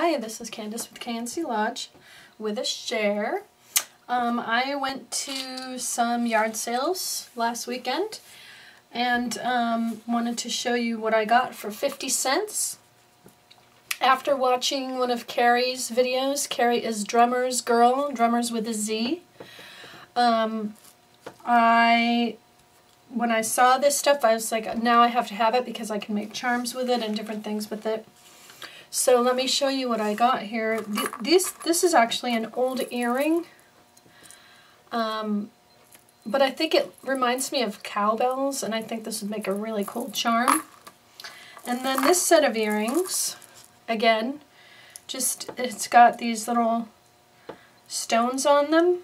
Hi, this is Candace with KNC Lodge with a share. Um, I went to some yard sales last weekend and um, wanted to show you what I got for 50 cents. After watching one of Carrie's videos, Carrie is Drummer's Girl, Drummers with a Z. Um, I, when I saw this stuff, I was like, now I have to have it because I can make charms with it and different things with it. So let me show you what I got here. This, this is actually an old earring. Um, but I think it reminds me of cowbells, and I think this would make a really cool charm. And then this set of earrings, again, just, it's got these little stones on them.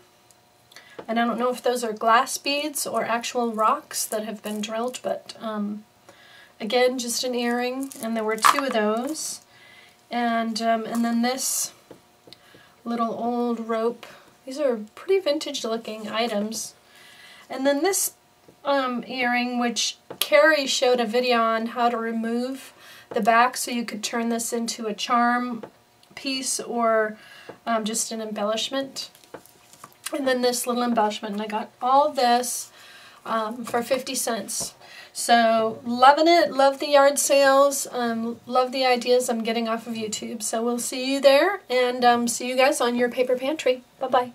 And I don't know if those are glass beads or actual rocks that have been drilled, but um, again, just an earring. And there were two of those. And, um, and then this little old rope. These are pretty vintage looking items. And then this um, earring, which Carrie showed a video on how to remove the back so you could turn this into a charm piece or um, just an embellishment. And then this little embellishment. And I got all this um, for 50 cents. So loving it, love the yard sales, um, love the ideas I'm getting off of YouTube. So we'll see you there and um, see you guys on your paper pantry. Bye-bye.